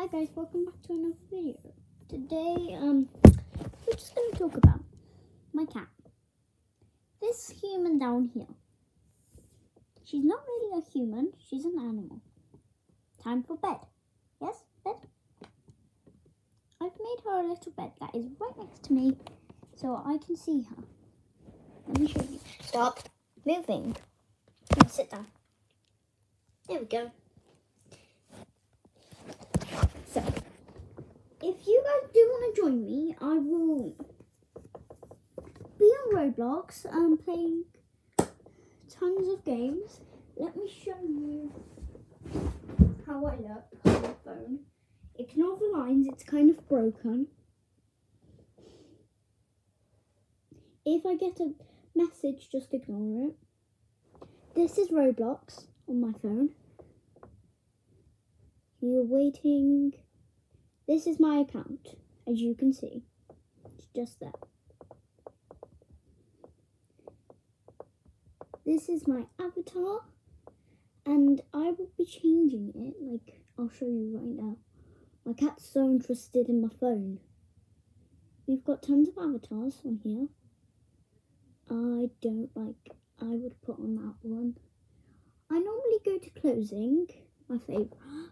Hi guys, welcome back to another video. Today, um, we're just going to talk about my cat. This human down here. She's not really a human, she's an animal. Time for bed. Yes, bed? I've made her a little bed that is right next to me so I can see her. Let me show you. Stop moving. Sit down. There we go. So, if you guys do want to join me, I will be on Roblox and um, playing tons of games. Let me show you how I look on my phone. Ignore the lines, it's kind of broken. If I get a message, just ignore it. This is Roblox on my phone. You're waiting. This is my account, as you can see. It's just that. This is my avatar, and I will be changing it. Like, I'll show you right now. My cat's so interested in my phone. We've got tons of avatars on here. I don't like, I would put on that one. I normally go to closing my favourite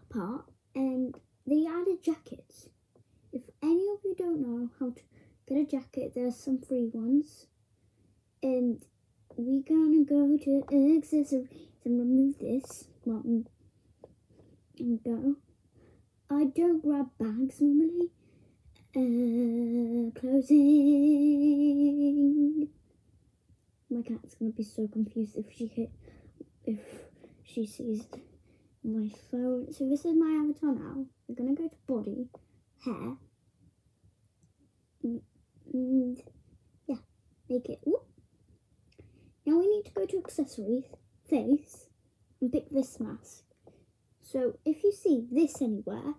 part, and they added jackets. If any of you don't know how to get a jacket, there's some free ones. And we're gonna go to accessories and remove this button and go. I don't grab bags normally. Uh, closing. My cat's gonna be so confused if she hit if she sees my phone. So this is my avatar now. We're gonna go to body, hair, and yeah, make it. Whoop. Now we need to go to accessories, face, and pick this mask. So if you see this anywhere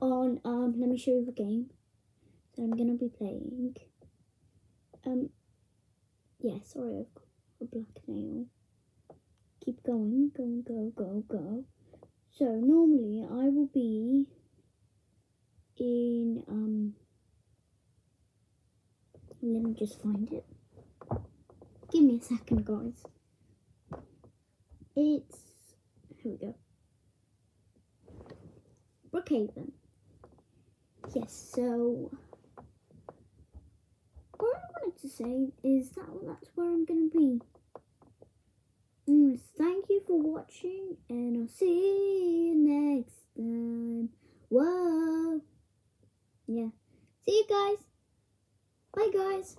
on, um, let me show you the game that I'm gonna be playing. Um, yeah, sorry, I've got a black nail keep going, go, go, go, go. So normally I will be in, um, let me just find it. Give me a second, guys. It's, here we go. Brookhaven. Yes, so what I wanted to say is that that's where I'm going to be. Thank you for watching, and I'll see you next time. Whoa. Yeah. See you guys guys.